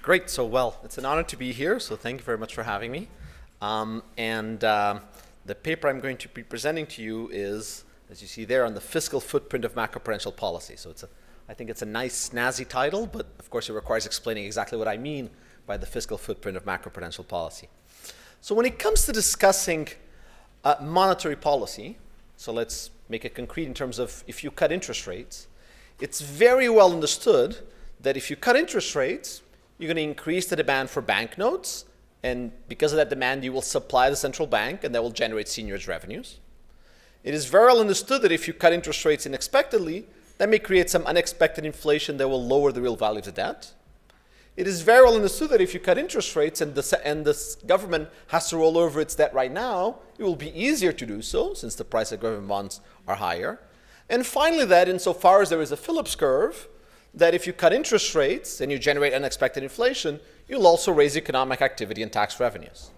Great. So, well, it's an honor to be here. So, thank you very much for having me. Um, and uh, the paper I'm going to be presenting to you is, as you see there, on the fiscal footprint of macroprudential policy. So, it's a, I think it's a nice, snazzy title, but of course, it requires explaining exactly what I mean by the fiscal footprint of macroprudential policy. So, when it comes to discussing uh, monetary policy, so let's make it concrete in terms of if you cut interest rates, it's very well understood that if you cut interest rates, you're going to increase the demand for banknotes, and because of that demand, you will supply the central bank, and that will generate seigniorage revenues. It is very well understood that if you cut interest rates unexpectedly, that may create some unexpected inflation that will lower the real value of the debt. It is very well understood that if you cut interest rates and the, and the government has to roll over its debt right now, it will be easier to do so since the price of government bonds are higher. And finally, that insofar as there is a Phillips curve, that if you cut interest rates and you generate unexpected inflation, you'll also raise economic activity and tax revenues.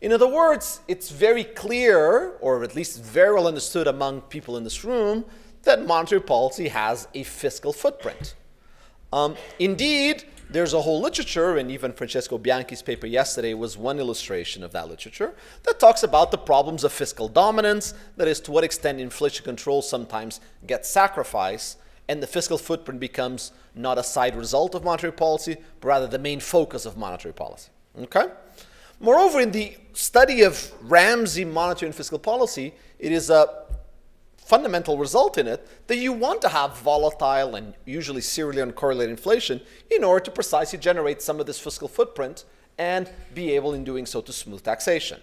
In other words, it's very clear, or at least very well understood among people in this room, that monetary policy has a fiscal footprint. Um, indeed, there's a whole literature, and even Francesco Bianchi's paper yesterday was one illustration of that literature, that talks about the problems of fiscal dominance, that is, to what extent inflation control sometimes gets sacrificed and the fiscal footprint becomes not a side result of monetary policy, but rather the main focus of monetary policy. Okay? Moreover, in the study of Ramsey monetary and fiscal policy, it is a fundamental result in it that you want to have volatile and usually serially uncorrelated inflation in order to precisely generate some of this fiscal footprint and be able in doing so to smooth taxation.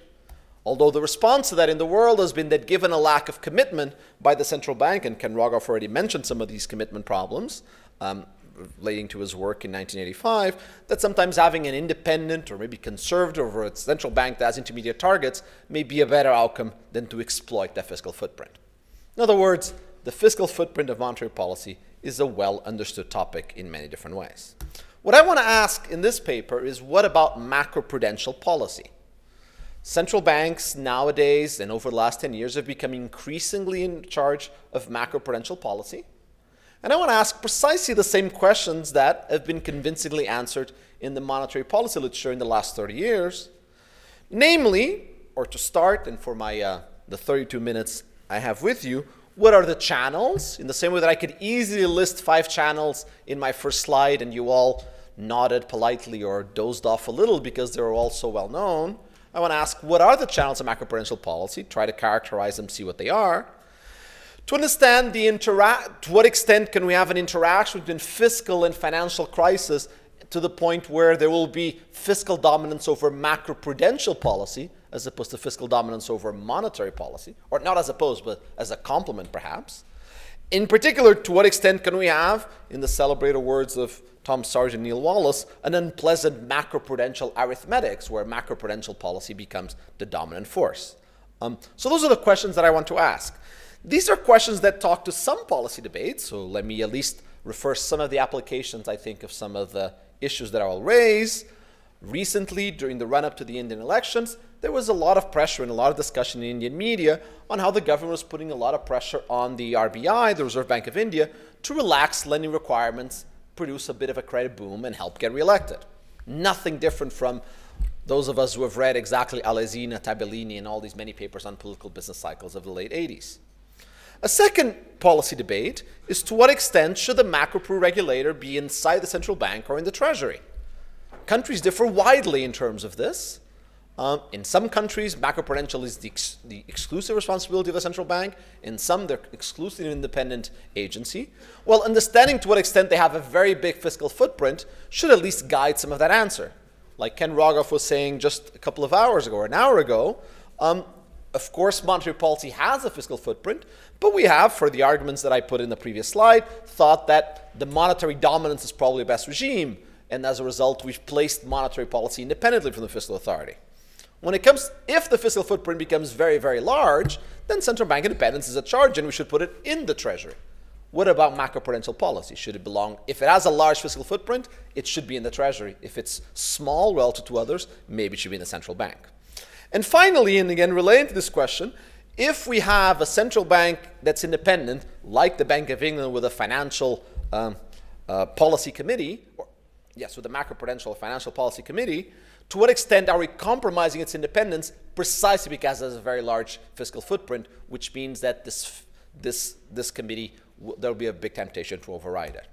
Although the response to that in the world has been that given a lack of commitment by the central bank, and Ken Rogoff already mentioned some of these commitment problems um, relating to his work in 1985, that sometimes having an independent or maybe conservative or a central bank that has intermediate targets may be a better outcome than to exploit that fiscal footprint. In other words, the fiscal footprint of monetary policy is a well understood topic in many different ways. What I want to ask in this paper is what about macroprudential policy? Central banks nowadays and over the last 10 years have become increasingly in charge of macroprudential policy. And I want to ask precisely the same questions that have been convincingly answered in the monetary policy literature in the last 30 years. Namely, or to start, and for my uh, the 32 minutes I have with you, what are the channels? In the same way that I could easily list five channels in my first slide and you all nodded politely or dozed off a little because they're all so well known. I want to ask what are the channels of macroprudential policy, try to characterize them, see what they are. To understand the interact, to what extent can we have an interaction between fiscal and financial crisis to the point where there will be fiscal dominance over macroprudential policy as opposed to fiscal dominance over monetary policy, or not as opposed, but as a complement perhaps. In particular, to what extent can we have, in the celebrated words of Tom Sargent, and Neil Wallace, an unpleasant macroprudential arithmetics where macroprudential policy becomes the dominant force. Um, so those are the questions that I want to ask. These are questions that talk to some policy debates, so let me at least refer some of the applications, I think, of some of the issues that I will raise. Recently, during the run-up to the Indian elections, there was a lot of pressure and a lot of discussion in Indian media on how the government was putting a lot of pressure on the RBI, the Reserve Bank of India, to relax lending requirements produce a bit of a credit boom and help get reelected. Nothing different from those of us who have read exactly Alesina, Tabellini, and all these many papers on political business cycles of the late 80s. A second policy debate is to what extent should the macro regulator be inside the central bank or in the treasury? Countries differ widely in terms of this. Um, in some countries, macroprudential is the, ex the, exclusive responsibility of the central bank. In some, they're exclusively an independent agency. Well, understanding to what extent they have a very big fiscal footprint should at least guide some of that answer. Like Ken Rogoff was saying just a couple of hours ago or an hour ago, um, of course, monetary policy has a fiscal footprint, but we have, for the arguments that I put in the previous slide, thought that the monetary dominance is probably the best regime. And as a result, we've placed monetary policy independently from the fiscal authority. When it comes, if the fiscal footprint becomes very, very large, then central bank independence is a charge and we should put it in the treasury. What about macroprudential policy? Should it belong, if it has a large fiscal footprint, it should be in the treasury. If it's small relative to others, maybe it should be in the central bank. And finally, and again relating to this question, if we have a central bank that's independent, like the Bank of England with a financial um, uh, policy committee, yes, with the macroprudential financial policy committee, to what extent are we compromising its independence precisely because it has a very large fiscal footprint, which means that this, this, this committee, there will be a big temptation to override it.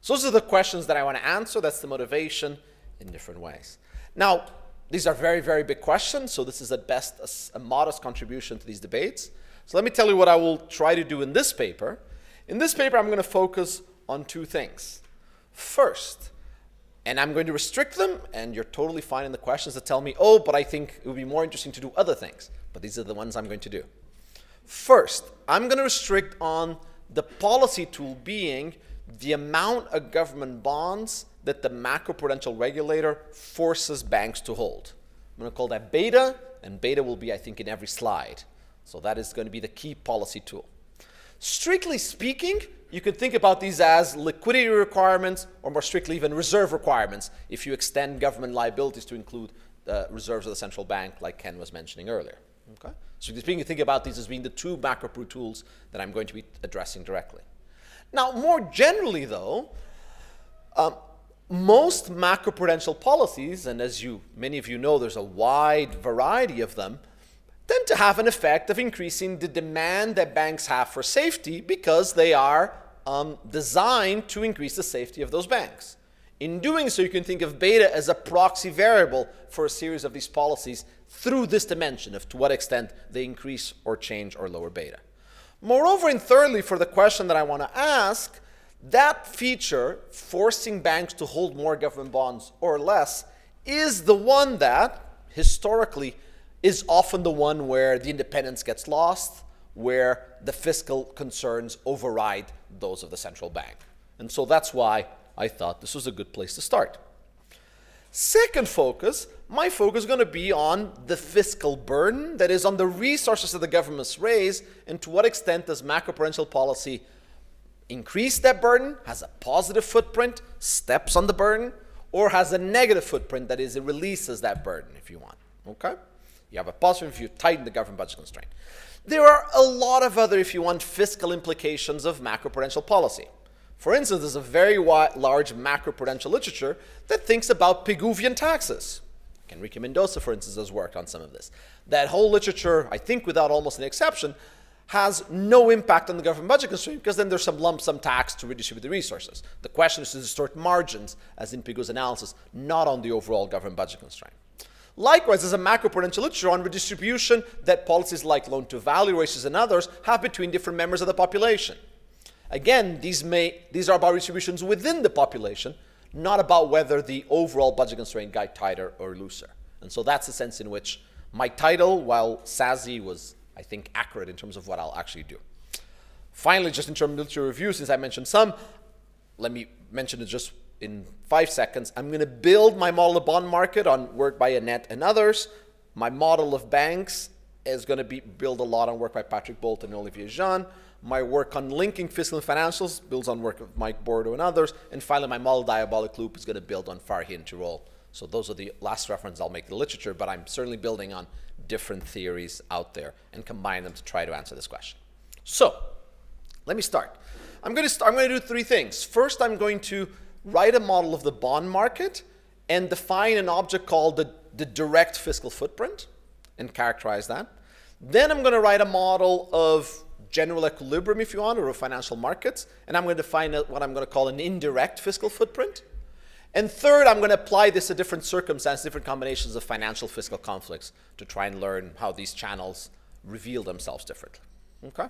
So those are the questions that I want to answer. That's the motivation in different ways. Now, these are very, very big questions, so this is at best a, a modest contribution to these debates. So let me tell you what I will try to do in this paper. In this paper, I'm going to focus on two things. First, and I'm going to restrict them, and you're totally fine in the questions that tell me, oh, but I think it would be more interesting to do other things. But these are the ones I'm going to do. First, I'm going to restrict on the policy tool being the amount of government bonds that the macroprudential regulator forces banks to hold. I'm going to call that beta, and beta will be, I think, in every slide. So that is going to be the key policy tool. Strictly speaking, you could think about these as liquidity requirements or more strictly even reserve requirements if you extend government liabilities to include uh, reserves of the central bank like Ken was mentioning earlier. Okay? Speaking, you think about these as being the two macro tools that I'm going to be addressing directly. Now, more generally though, um, most macroprudential policies, and as you many of you know, there's a wide variety of them, tend to have an effect of increasing the demand that banks have for safety because they are um, designed to increase the safety of those banks. In doing so, you can think of beta as a proxy variable for a series of these policies through this dimension of to what extent they increase or change or lower beta. Moreover, and thirdly, for the question that I want to ask, that feature, forcing banks to hold more government bonds or less, is the one that, historically, is often the one where the independence gets lost, where the fiscal concerns override those of the central bank. And so that's why I thought this was a good place to start. Second focus, my focus is going to be on the fiscal burden, that is, on the resources that the governments raise, and to what extent does macroprudential policy increase that burden, has a positive footprint, steps on the burden, or has a negative footprint, that is, it releases that burden, if you want. Okay? You have a positive if you tighten the government budget constraint. There are a lot of other, if you want, fiscal implications of macroprudential policy. For instance, there's a very wide, large macroprudential literature that thinks about Pigouvian taxes. Enrique Mendoza, for instance, has worked on some of this. That whole literature, I think without almost an exception, has no impact on the government budget constraint because then there's some lump sum tax to redistribute the resources. The question is to distort margins, as in Pigou's analysis, not on the overall government budget constraint. Likewise, there's a macroprudential literature on redistribution that policies like loan to value ratios and others have between different members of the population. Again, these, may, these are about distributions within the population, not about whether the overall budget constraint got tighter or looser. And so that's the sense in which my title, while SASY was, I think, accurate in terms of what I'll actually do. Finally, just in terms of literature review, since I mentioned some, let me mention just in five seconds. I'm going to build my model of bond market on work by Annette and others. My model of banks is going to be build a lot on work by Patrick Bolton and Olivier Jeanne. My work on linking fiscal and financials builds on work of Mike Bordo and others. And finally, my model diabolic loop is going to build on Farhi and Tirole. So those are the last reference I'll make the literature, but I'm certainly building on different theories out there and combine them to try to answer this question. So let me start. I'm going to, start, I'm going to do three things. First, I'm going to write a model of the bond market and define an object called the, the direct fiscal footprint and characterize that. Then I'm going to write a model of general equilibrium, if you want, or of financial markets, and I'm going to define what I'm going to call an indirect fiscal footprint. And third, I'm going to apply this to different circumstances, different combinations of financial fiscal conflicts to try and learn how these channels reveal themselves differently. Okay?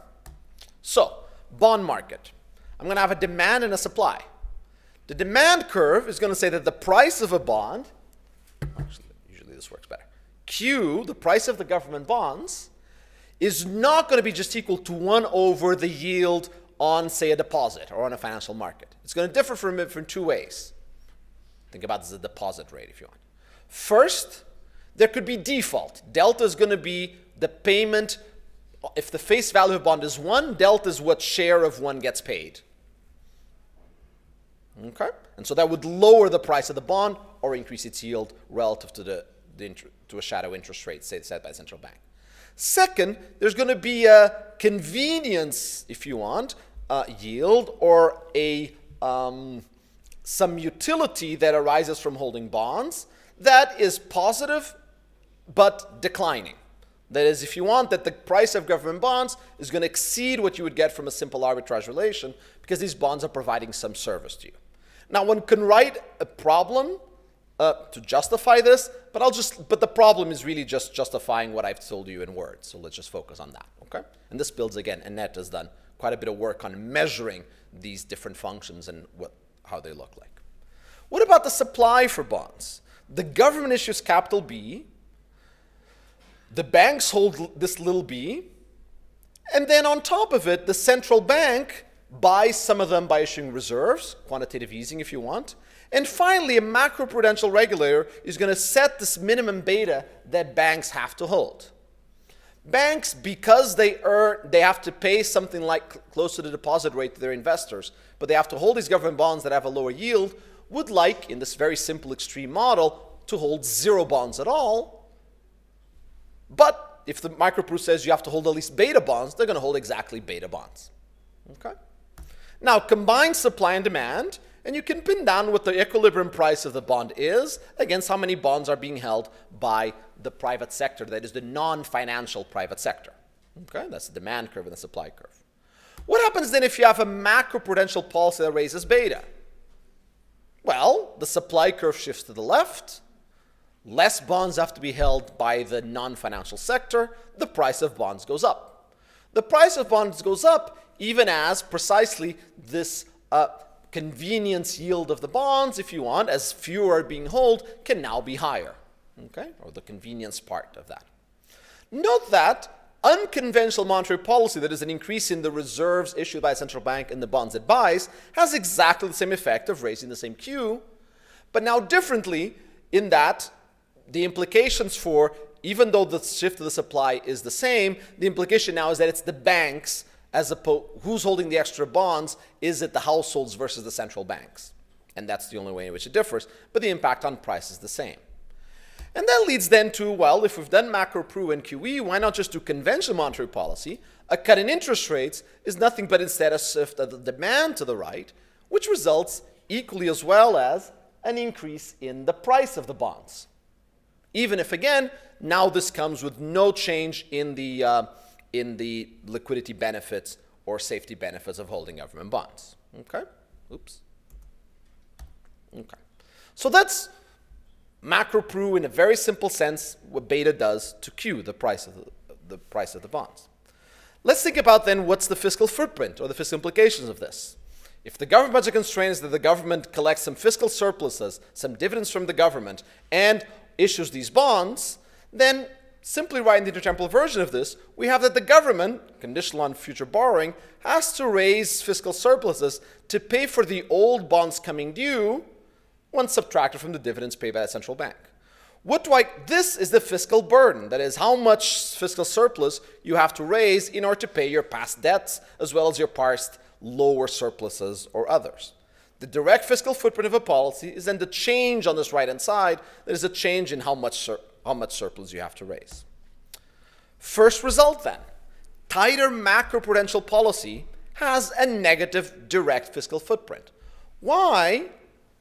So, bond market. I'm going to have a demand and a supply. The demand curve is going to say that the price of a bond, actually, usually this works better, Q, the price of the government bonds, is not going to be just equal to 1 over the yield on, say, a deposit or on a financial market. It's going to differ from it from two ways. Think about this as a deposit rate if you want. First, there could be default. Delta is going to be the payment. If the face value of bond is 1, delta is what share of 1 gets paid. Okay? And so that would lower the price of the bond or increase its yield relative to, the, the to a shadow interest rate set by the central bank. Second, there's going to be a convenience, if you want, uh, yield or a, um, some utility that arises from holding bonds that is positive but declining. That is, if you want that the price of government bonds is going to exceed what you would get from a simple arbitrage relation because these bonds are providing some service to you. Now, one can write a problem uh, to justify this, but I'll just, but the problem is really just justifying what I've told you in words. So let's just focus on that, okay? And this builds, again, Annette has done quite a bit of work on measuring these different functions and what, how they look like. What about the supply for bonds? The government issues capital B, the banks hold this little b, and then on top of it, the central bank buys some of them by issuing reserves, quantitative easing if you want. And finally, a macroprudential regulator is going to set this minimum beta that banks have to hold. Banks, because they earn, they have to pay something like close to the deposit rate to their investors, but they have to hold these government bonds that have a lower yield, would like, in this very simple extreme model, to hold zero bonds at all. But if the micropru says you have to hold at least beta bonds, they're going to hold exactly beta bonds. Okay? Now, combine supply and demand, and you can pin down what the equilibrium price of the bond is against how many bonds are being held by the private sector, that is the non-financial private sector. Okay, that's the demand curve and the supply curve. What happens then if you have a macroprudential policy that raises beta? Well, the supply curve shifts to the left, less bonds have to be held by the non-financial sector, the price of bonds goes up. The price of bonds goes up even as precisely this uh, convenience yield of the bonds, if you want, as fewer are being held, can now be higher, okay, or the convenience part of that. Note that unconventional monetary policy, that is an increase in the reserves issued by a central bank and the bonds it buys, has exactly the same effect of raising the same Q, but now differently in that the implications for, even though the shift of the supply is the same, the implication now is that it's the banks as opposed, who's holding the extra bonds? Is it the households versus the central banks? And that's the only way in which it differs, but the impact on price is the same. And that leads then to, well, if we've done macro pru and QE, why not just do conventional monetary policy? A cut in interest rates is nothing but instead a shift of the demand to the right, which results equally as well as an increase in the price of the bonds. Even if, again, now this comes with no change in the, uh, in the liquidity benefits or safety benefits of holding government bonds. Okay? Oops. Okay. So that's macro pru in a very simple sense what beta does to Q, the price of the, the price of the bonds. Let's think about then what's the fiscal footprint or the fiscal implications of this. If the government budget constraint is that the government collects some fiscal surpluses, some dividends from the government, and issues these bonds, then simply writing the intertemporal version of this, we have that the government, conditional on future borrowing, has to raise fiscal surpluses to pay for the old bonds coming due when subtracted from the dividends paid by the central bank. What do I, this is the fiscal burden, that is how much fiscal surplus you have to raise in order to pay your past debts as well as your past lower surpluses or others. The direct fiscal footprint of a policy is then the change on this right-hand side. That is a change in how much, how much surplus you have to raise. First result then, tighter macroprudential policy has a negative direct fiscal footprint. Why?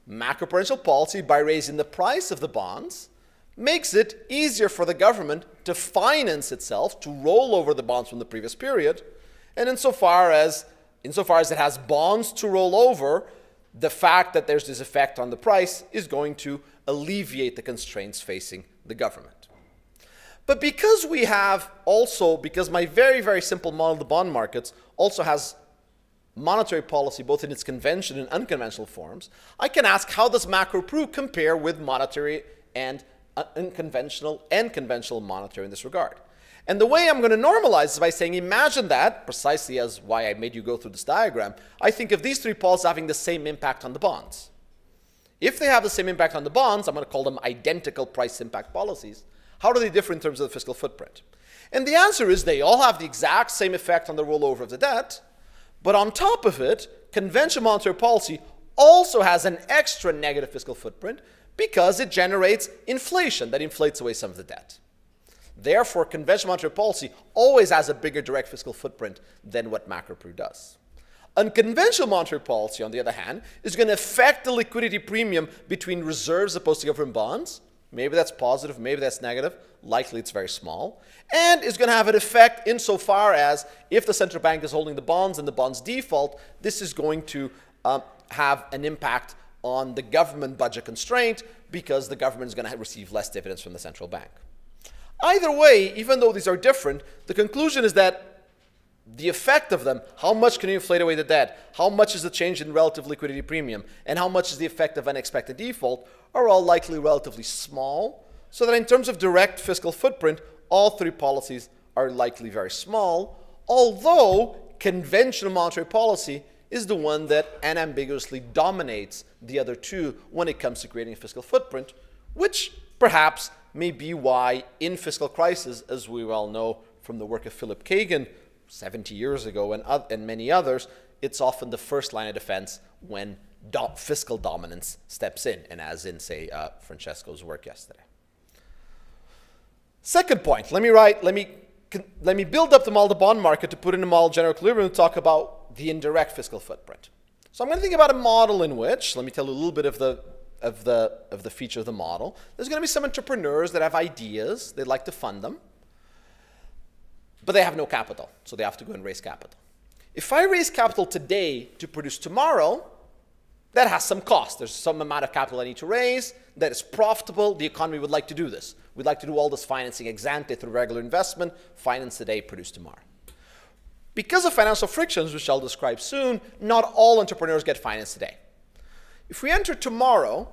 Macroprudential policy, by raising the price of the bonds, makes it easier for the government to finance itself, to roll over the bonds from the previous period, and insofar as, insofar as it has bonds to roll over, the fact that there's this effect on the price is going to alleviate the constraints facing the government. But because we have also, because my very, very simple model, the bond markets, also has monetary policy both in its conventional and unconventional forms, I can ask how does macro pru compare with monetary and uh, unconventional and conventional monetary in this regard? And the way I'm going to normalize is by saying, imagine that, precisely as why I made you go through this diagram, I think of these three poles having the same impact on the bonds. If they have the same impact on the bonds, I'm going to call them identical price impact policies. How do they differ in terms of the fiscal footprint? And the answer is they all have the exact same effect on the rollover of the debt, but on top of it, conventional monetary policy also has an extra negative fiscal footprint because it generates inflation that inflates away some of the debt. Therefore, conventional monetary policy always has a bigger direct fiscal footprint than what macropru does. Unconventional monetary policy, on the other hand, is going to affect the liquidity premium between reserves opposed to government bonds. Maybe that's positive, maybe that's negative. Likely it's very small. And is going to have an effect insofar as if the central bank is holding the bonds and the bonds default, this is going to um, have an impact on the government budget constraint because the government is going to receive less dividends from the central bank. Either way, even though these are different, the conclusion is that the effect of them, how much can you inflate away the debt, how much is the change in relative liquidity premium, and how much is the effect of unexpected default, are all likely relatively small, so that in terms of direct fiscal footprint, all three policies are likely very small, although conventional monetary policy is the one that unambiguously dominates the other two when it comes to creating a fiscal footprint, which perhaps may be why in fiscal crisis, as we well know from the work of Phillip Cagan, 70 years ago and, and many others, it's often the first line of defense when do fiscal dominance steps in, and as in, say, uh, Francesco's work yesterday. Second point, let me write, let me, let me build up the model the bond market to put in a model general equilibrium and talk about the indirect fiscal footprint. So I'm going to think about a model in which, let me tell you a little bit of the, of the, of the feature of the model. There's going to be some entrepreneurs that have ideas, they'd like to fund them. But they have no capital, so they have to go and raise capital. If I raise capital today to produce tomorrow, that has some cost. There's some amount of capital I need to raise that is profitable. The economy would like to do this. We'd like to do all this financing ex ante through regular investment, finance today, produce tomorrow. Because of financial frictions, which I'll describe soon, not all entrepreneurs get financed today. If we enter tomorrow,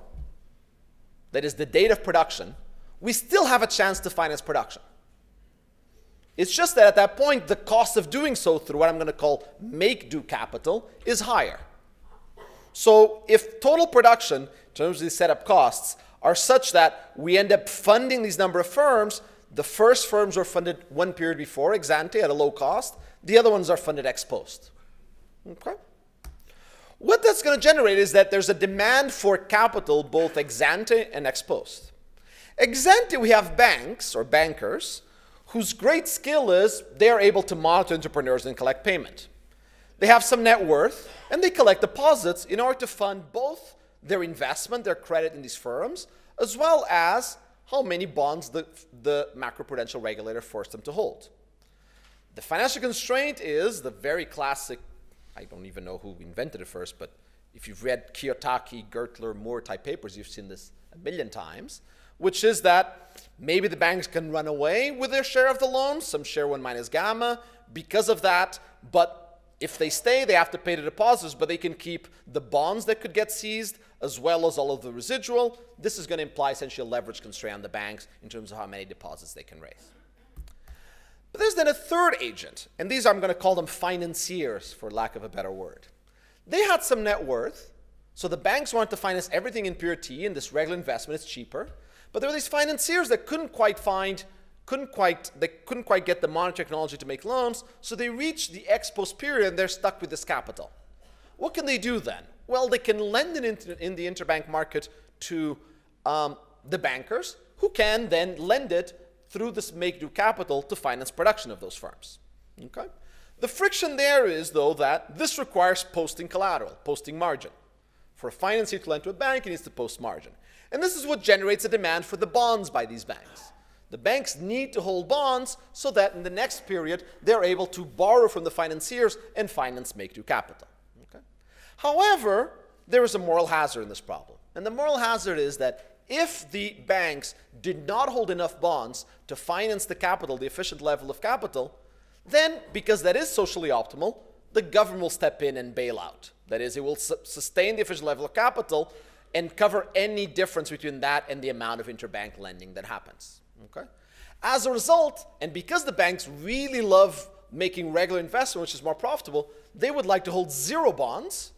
that is the date of production, we still have a chance to finance production. It's just that at that point, the cost of doing so through what I'm going to call make do capital is higher. So if total production, in terms of the setup costs, are such that we end up funding these number of firms, the first firms were funded one period before, ex ante, at a low cost. The other ones are funded ex post. Okay? What that's going to generate is that there's a demand for capital both ex ante and ex post. Ex ante, we have banks or bankers whose great skill is they're able to monitor entrepreneurs and collect payment. They have some net worth and they collect deposits in order to fund both their investment, their credit in these firms, as well as how many bonds the, the macroprudential regulator forced them to hold. The financial constraint is the very classic, I don't even know who invented it first, but if you've read Kiyotaki, Gertler, Moore type papers, you've seen this a million times which is that maybe the banks can run away with their share of the loans, some share 1 minus gamma, because of that. But if they stay, they have to pay the deposits, but they can keep the bonds that could get seized as well as all of the residual. This is going to imply essentially a leverage constraint on the banks in terms of how many deposits they can raise. But there's then a third agent, and these I'm going to call them financiers for lack of a better word. They had some net worth, so the banks wanted to finance everything in pure T, and this regular investment is cheaper. But there were these financiers that couldn't quite find, couldn't quite, they couldn't quite get the modern technology to make loans, so they reached the ex post period and they're stuck with this capital. What can they do then? Well, they can lend it in, in the interbank market to um, the bankers, who can then lend it through this make-do capital to finance production of those firms. Okay? The friction there is, though, that this requires posting collateral, posting margin. For a financier to lend to a bank, he needs to post margin. And this is what generates a demand for the bonds by these banks. The banks need to hold bonds so that in the next period they're able to borrow from the financiers and finance make do capital. Okay? However, there is a moral hazard in this problem. And the moral hazard is that if the banks did not hold enough bonds to finance the capital, the efficient level of capital, then because that is socially optimal, the government will step in and bail out. That is, it will su sustain the efficient level of capital, and cover any difference between that and the amount of interbank lending that happens. Okay? As a result, and because the banks really love making regular investment, which is more profitable, they would like to hold zero bonds,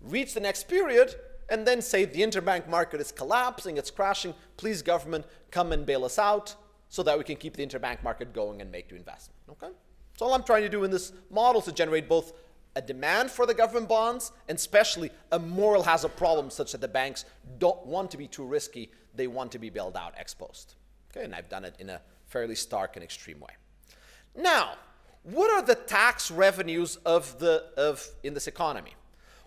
reach the next period, and then say the interbank market is collapsing, it's crashing, please government come and bail us out so that we can keep the interbank market going and make new investment. Okay? So all I'm trying to do in this model is to generate both a demand for the government bonds, and especially a moral hazard problem such that the banks don't want to be too risky, they want to be bailed out ex post. Okay, and I've done it in a fairly stark and extreme way. Now, what are the tax revenues of the of in this economy?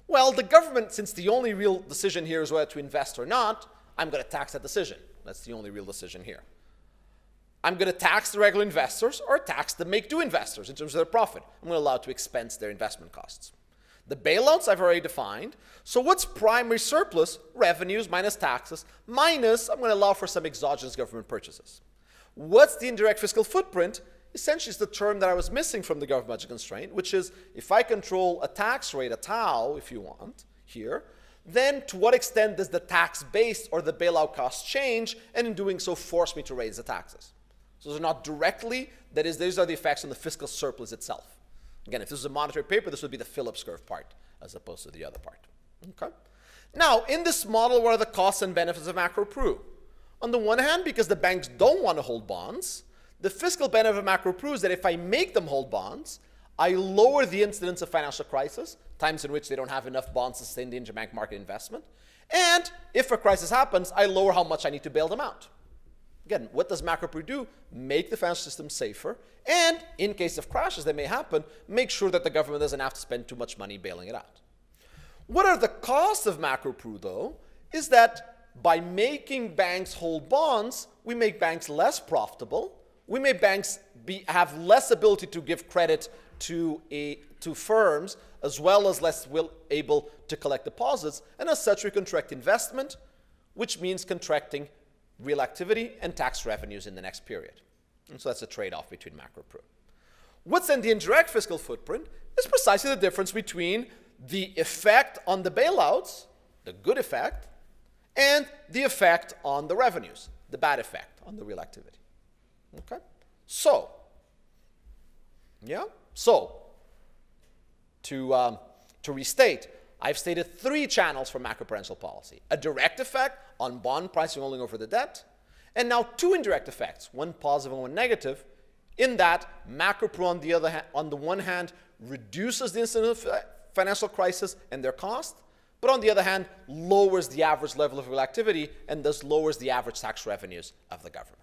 Well, the government, since the only real decision here is whether to invest or not, I'm going to tax that decision. That's the only real decision here. I'm going to tax the regular investors or tax the make-do investors in terms of their profit. I'm going to allow to expense their investment costs. The bailouts I've already defined. So what's primary surplus? Revenues minus taxes, minus I'm going to allow for some exogenous government purchases. What's the indirect fiscal footprint? Essentially, it's the term that I was missing from the government budget constraint, which is if I control a tax rate, a tau, if you want, here, then to what extent does the tax base or the bailout cost change, and in doing so, force me to raise the taxes? So those are not directly, that is, these are the effects on the fiscal surplus itself. Again, if this is a monetary paper, this would be the Phillips curve part as opposed to the other part. Okay? Now, in this model, what are the costs and benefits of macro-pru? On the one hand, because the banks don't want to hold bonds, the fiscal benefit of macro-pru is that if I make them hold bonds, I lower the incidence of financial crisis, times in which they don't have enough bonds to sustain the interbank market investment. And if a crisis happens, I lower how much I need to bail them out. Again, what does macro do? Make the financial system safer, and in case of crashes that may happen, make sure that the government doesn't have to spend too much money bailing it out. What are the costs of macro though? Is that by making banks hold bonds, we make banks less profitable. We make banks be, have less ability to give credit to, a, to firms, as well as less will, able to collect deposits. And as such, we contract investment, which means contracting real activity and tax revenues in the next period. And so that's a trade-off between macro-pru. What's in the indirect fiscal footprint is precisely the difference between the effect on the bailouts, the good effect, and the effect on the revenues, the bad effect on the real activity. Okay? So, yeah? So, to, um, to restate, I've stated three channels for macroprudential policy. A direct effect on bond pricing rolling over the debt, and now two indirect effects, one positive and one negative, in that macropru on the, other on the one hand reduces the incidence of financial crisis and their cost, but on the other hand lowers the average level of real activity and thus lowers the average tax revenues of the government.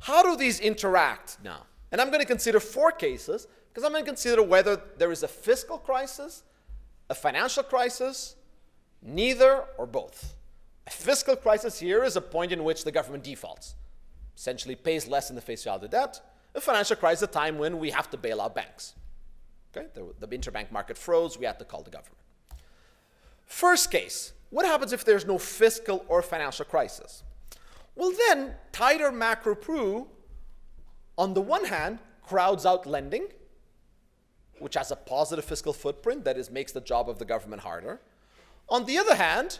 How do these interact now? And I'm going to consider four cases because I'm going to consider whether there is a fiscal crisis a financial crisis, neither or both. A fiscal crisis here is a point in which the government defaults, essentially pays less in the face value of the debt. A financial crisis, a time when we have to bail out banks. Okay, the, the interbank market froze, we had to call the government. First case, what happens if there's no fiscal or financial crisis? Well, then, tighter macro-pru, on the one hand, crowds out lending, which has a positive fiscal footprint that is makes the job of the government harder. On the other hand,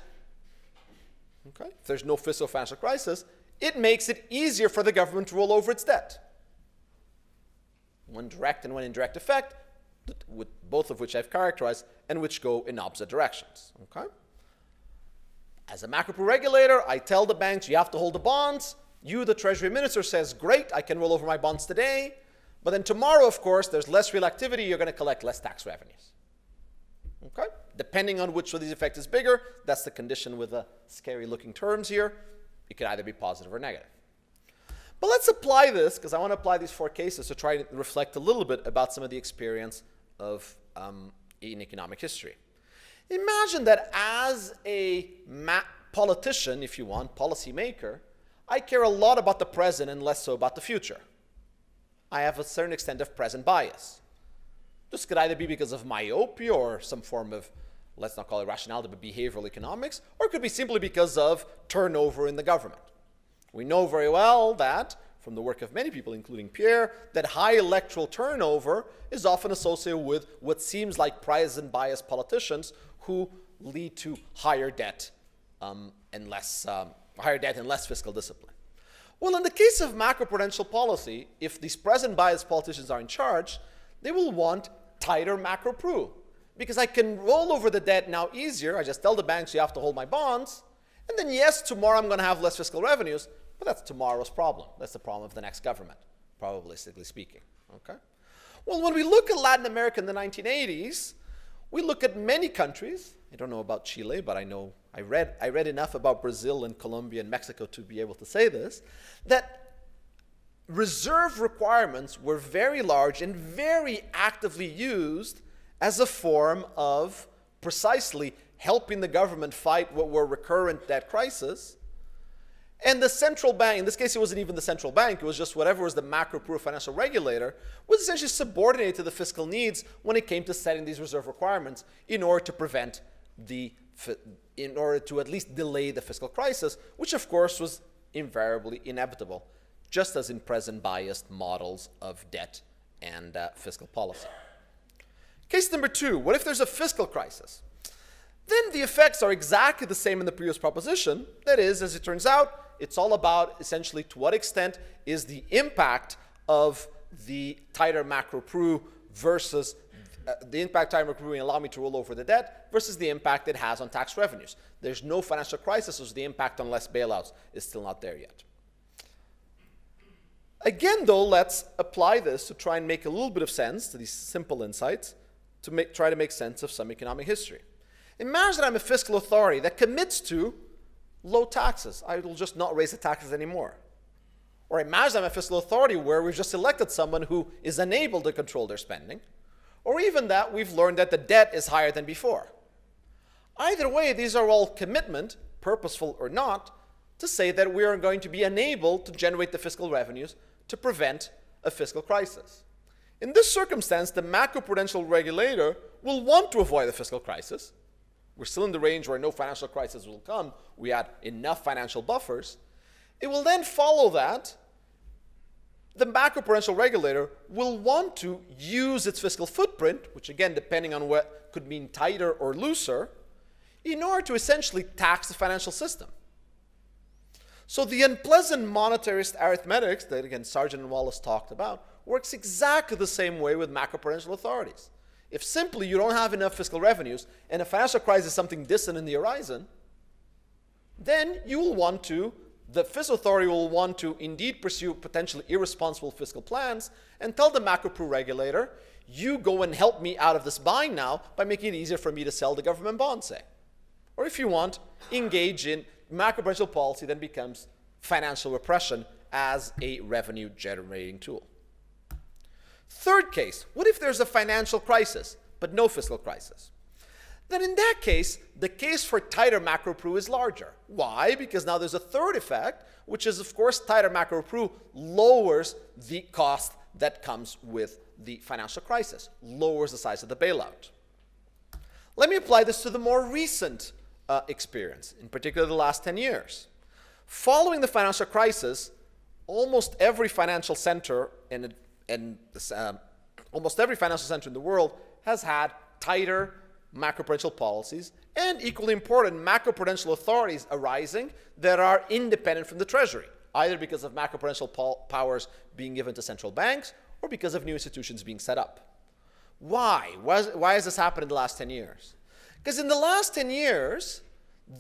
okay, if there's no fiscal financial crisis, it makes it easier for the government to roll over its debt. One direct and one indirect effect, with both of which I've characterized, and which go in opposite directions. Okay? As a macro regulator, I tell the banks you have to hold the bonds. You, the Treasury Minister, says, great, I can roll over my bonds today. But then tomorrow, of course, there's less real activity, you're going to collect less tax revenues. Okay? Depending on which of these effects is bigger, that's the condition with the scary looking terms here. It could either be positive or negative. But let's apply this, because I want to apply these four cases to try to reflect a little bit about some of the experience of um, in economic history. Imagine that as a politician, if you want, policymaker, I care a lot about the present and less so about the future. I have a certain extent of present bias. This could either be because of myopia or some form of, let's not call it rationality, but behavioral economics, or it could be simply because of turnover in the government. We know very well that, from the work of many people, including Pierre, that high electoral turnover is often associated with what seems like present bias politicians who lead to higher debt um, and less um, higher debt and less fiscal discipline. Well, in the case of macroprudential policy, if these present bias politicians are in charge, they will want tighter macro-pru. Because I can roll over the debt now easier. I just tell the banks you have to hold my bonds. And then, yes, tomorrow I'm going to have less fiscal revenues, but that's tomorrow's problem. That's the problem of the next government, probabilistically speaking. Okay? Well, when we look at Latin America in the 1980s, we look at many countries. I don't know about Chile, but I know I read, I read enough about Brazil and Colombia and Mexico to be able to say this, that reserve requirements were very large and very actively used as a form of precisely helping the government fight what were recurrent debt crises. And the central bank, in this case, it wasn't even the central bank, it was just whatever was the macro prudent financial regulator, was essentially subordinated to the fiscal needs when it came to setting these reserve requirements in order to prevent the, in order to at least delay the fiscal crisis, which of course was invariably inevitable, just as in present biased models of debt and uh, fiscal policy. Case number two, what if there's a fiscal crisis? Then the effects are exactly the same in the previous proposition. That is, as it turns out, it's all about essentially to what extent is the impact of the tighter macro pru versus uh, the impact macro pru allow me to roll over the debt versus the impact it has on tax revenues. There's no financial crisis, so the impact on less bailouts is still not there yet. Again, though, let's apply this to try and make a little bit of sense to these simple insights to make, try to make sense of some economic history. Imagine that I'm a fiscal authority that commits to low taxes. I will just not raise the taxes anymore. Or imagine I'm a fiscal authority where we've just elected someone who is unable to control their spending. Or even that we've learned that the debt is higher than before. Either way, these are all commitment, purposeful or not, to say that we are going to be unable to generate the fiscal revenues to prevent a fiscal crisis. In this circumstance, the macroprudential regulator will want to avoid a fiscal crisis. We're still in the range where no financial crisis will come. We had enough financial buffers. It will then follow that the macroprudential regulator will want to use its fiscal footprint, which again, depending on what could mean tighter or looser, in order to essentially tax the financial system. So the unpleasant monetarist arithmetics that again Sargent and Wallace talked about works exactly the same way with macroprudential authorities. If simply you don't have enough fiscal revenues and a financial crisis is something distant in the horizon, then you will want to, the fiscal authority will want to indeed pursue potentially irresponsible fiscal plans and tell the macro regulator, you go and help me out of this bind now by making it easier for me to sell the government bond, say. Or if you want, engage in macroprudential policy then becomes financial repression as a revenue generating tool. Third case, what if there's a financial crisis, but no fiscal crisis? Then in that case, the case for tighter macro pru is larger. Why? Because now there's a third effect, which is of course tighter macro pru lowers the cost that comes with the financial crisis, lowers the size of the bailout. Let me apply this to the more recent uh, experience, in particular the last 10 years. Following the financial crisis, almost every financial center and uh, almost every financial center in the world has had tighter macroprudential policies and equally important macroprudential authorities arising that are independent from the treasury either because of macroprudential powers being given to central banks or because of new institutions being set up. Why? Why, why has this happened in the last 10 years? Because in the last 10 years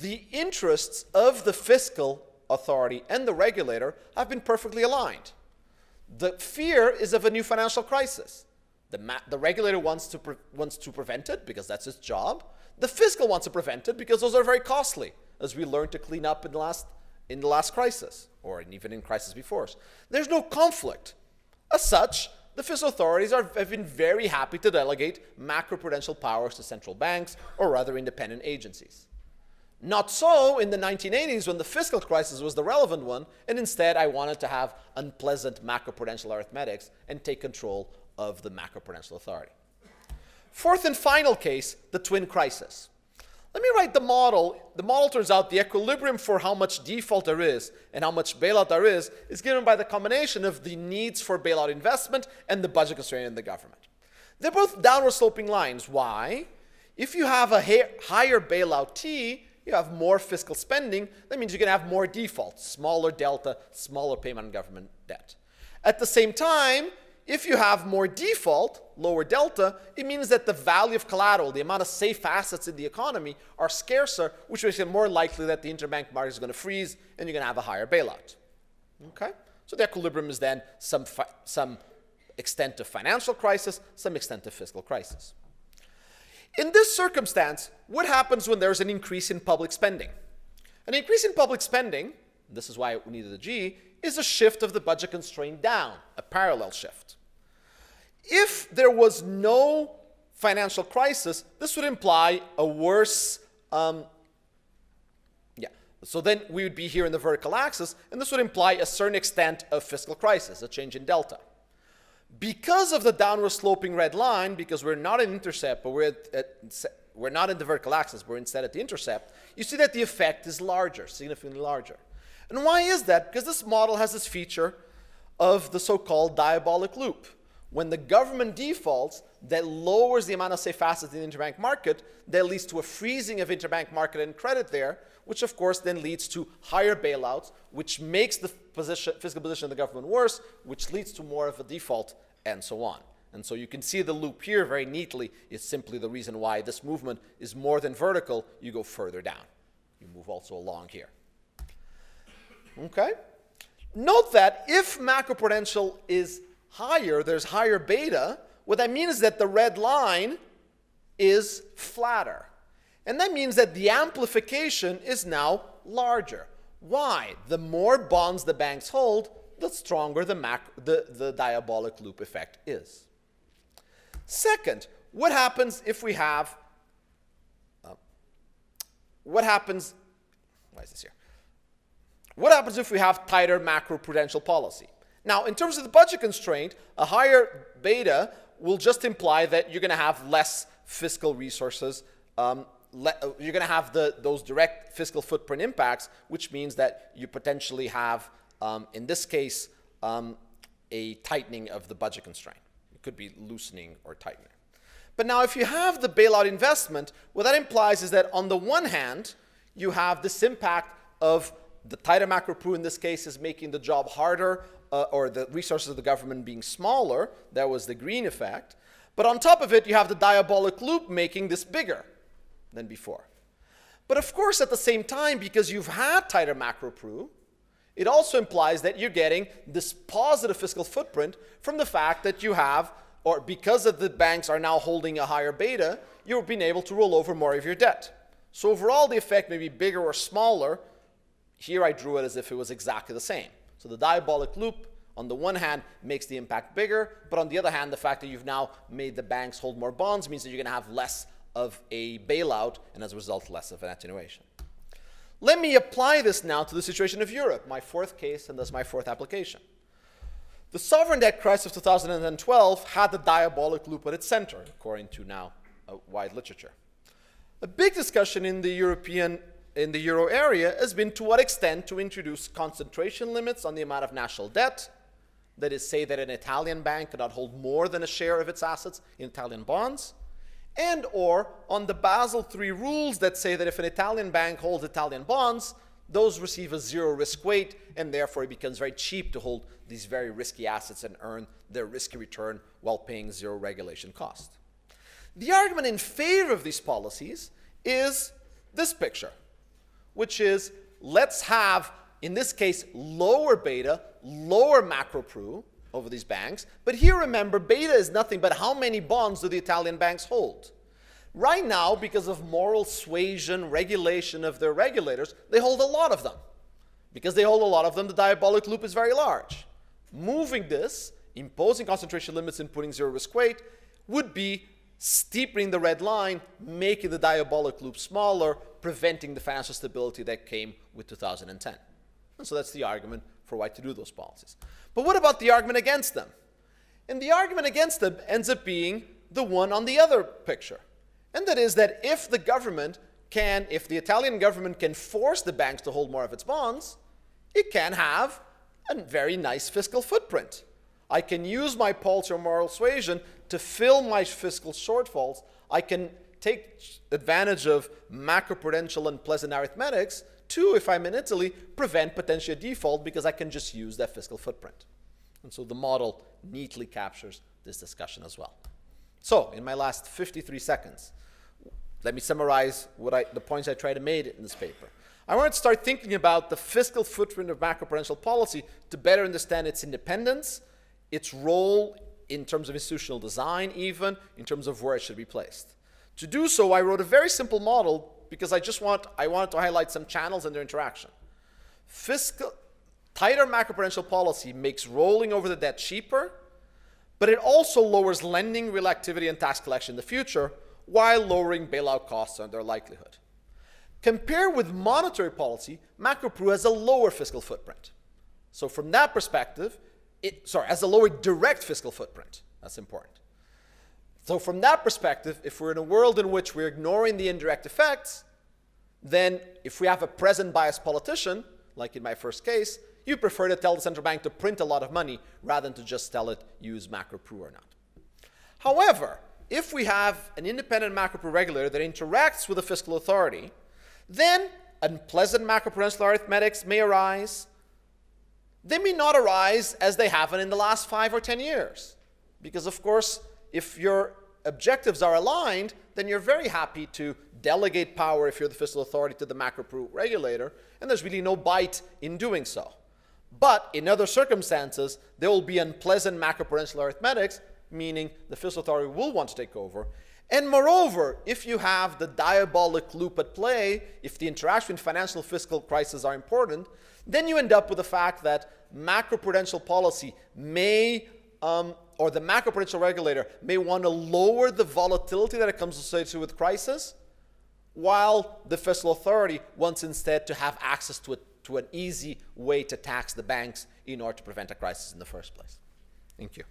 the interests of the fiscal authority and the regulator have been perfectly aligned. The fear is of a new financial crisis. The, the regulator wants to, wants to prevent it because that's its job. The fiscal wants to prevent it because those are very costly, as we learned to clean up in the last, in the last crisis, or even in crisis before. us. There's no conflict. As such, the fiscal authorities are, have been very happy to delegate macroprudential powers to central banks or other independent agencies. Not so in the 1980s when the fiscal crisis was the relevant one, and instead I wanted to have unpleasant macroprudential arithmetics and take control of the macroprudential authority. Fourth and final case, the twin crisis. Let me write the model. The model turns out the equilibrium for how much default there is and how much bailout there is is given by the combination of the needs for bailout investment and the budget constraint in the government. They're both downward sloping lines. Why? If you have a higher bailout T, you have more fiscal spending, that means you're going to have more defaults, smaller delta, smaller payment on government debt. At the same time, if you have more default, lower delta, it means that the value of collateral, the amount of safe assets in the economy, are scarcer, which makes it more likely that the interbank market is going to freeze and you're going to have a higher bailout. Okay? So the equilibrium is then some, some extent of financial crisis, some extent of fiscal crisis. In this circumstance, what happens when there's an increase in public spending? An increase in public spending, this is why we needed a G, is a shift of the budget constraint down, a parallel shift. If there was no financial crisis, this would imply a worse, um, yeah. So then we would be here in the vertical axis, and this would imply a certain extent of fiscal crisis, a change in delta. Because of the downward sloping red line, because we're not in intercept, but we're at, at we're not in the vertical axis, we're instead at the intercept, you see that the effect is larger, significantly larger. And why is that? Because this model has this feature of the so-called diabolic loop. When the government defaults, that lowers the amount of safe assets in the interbank market, that leads to a freezing of interbank market and credit there, which of course then leads to higher bailouts, which makes the position, fiscal position of the government worse, which leads to more of a default, and so on. And so you can see the loop here very neatly is simply the reason why this movement is more than vertical, you go further down. You move also along here. Okay? Note that if macroprudential is higher, there's higher beta, what that means is that the red line is flatter. And that means that the amplification is now larger. Why? The more bonds the banks hold, the stronger the, the, the diabolic loop effect is. Second, what happens if we have, uh, what happens, why is this here? What happens if we have tighter macroprudential policy? Now, in terms of the budget constraint, a higher beta will just imply that you're going to have less fiscal resources. Um, le you're going to have the, those direct fiscal footprint impacts, which means that you potentially have, um, in this case, um, a tightening of the budget constraint It could be loosening or tightening. But now if you have the bailout investment, what that implies is that on the one hand, you have this impact of the tighter macro pru in this case is making the job harder uh, or the resources of the government being smaller. That was the green effect. But on top of it, you have the diabolic loop making this bigger than before. But of course, at the same time, because you've had tighter macro pru, it also implies that you're getting this positive fiscal footprint from the fact that you have, or because of the banks are now holding a higher beta, you've been able to roll over more of your debt. So overall, the effect may be bigger or smaller. Here I drew it as if it was exactly the same. So the diabolic loop, on the one hand, makes the impact bigger, but on the other hand, the fact that you've now made the banks hold more bonds means that you're going to have less of a bailout, and as a result, less of an attenuation. Let me apply this now to the situation of Europe, my fourth case and thus my fourth application. The sovereign debt crisis of 2012 had the diabolic loop at its center, according to now a wide literature. A big discussion in the European in the euro area has been to what extent to introduce concentration limits on the amount of national debt. That is, say that an Italian bank cannot hold more than a share of its assets in Italian bonds and or on the Basel III rules that say that if an Italian bank holds Italian bonds, those receive a zero risk weight, and therefore it becomes very cheap to hold these very risky assets and earn their risky return while paying zero regulation cost. The argument in favor of these policies is this picture, which is let's have, in this case, lower beta, lower macro pru, over these banks. But here, remember, beta is nothing but how many bonds do the Italian banks hold? Right now, because of moral suasion, regulation of their regulators, they hold a lot of them. Because they hold a lot of them, the diabolic loop is very large. Moving this, imposing concentration limits and putting zero risk weight, would be steepening the red line, making the diabolic loop smaller, preventing the financial stability that came with 2010. And so that's the argument for why to do those policies. But what about the argument against them? And the argument against them ends up being the one on the other picture. And that is that if the government can, if the Italian government can force the banks to hold more of its bonds, it can have a very nice fiscal footprint. I can use my or moral suasion to fill my fiscal shortfalls. I can take advantage of macroprudential and pleasant arithmetics to, if I'm in Italy, prevent potential default because I can just use that fiscal footprint. And so the model neatly captures this discussion as well. So in my last 53 seconds, let me summarize what I, the points I tried to make in this paper. I wanted to start thinking about the fiscal footprint of macroprudential policy to better understand its independence, its role in terms of institutional design, even in terms of where it should be placed. To do so, I wrote a very simple model because I just want, I wanted to highlight some channels and their interaction. Fiscal, Tighter macroprudential policy makes rolling over the debt cheaper, but it also lowers lending, real activity, and tax collection in the future while lowering bailout costs and their likelihood. Compared with monetary policy, macropru has a lower fiscal footprint. So from that perspective, it, sorry, has a lower direct fiscal footprint. That's important. So from that perspective, if we're in a world in which we're ignoring the indirect effects, then if we have a present bias politician, like in my first case, you prefer to tell the central bank to print a lot of money rather than to just tell it use macropru or not. However, if we have an independent macropru regulator that interacts with the fiscal authority, then unpleasant macroprudential arithmetics may arise. They may not arise as they haven't in the last five or 10 years. Because, of course, if your objectives are aligned, then you're very happy to delegate power if you're the fiscal authority to the macropru regulator, and there's really no bite in doing so. But in other circumstances, there will be unpleasant macroprudential arithmetics, meaning the fiscal authority will want to take over. And moreover, if you have the diabolic loop at play, if the interaction between financial and fiscal crises are important, then you end up with the fact that macroprudential policy may um, or the macroprudential regulator may want to lower the volatility that it comes associated with crisis, while the fiscal authority wants instead to have access to, a, to an easy way to tax the banks in order to prevent a crisis in the first place. Thank you.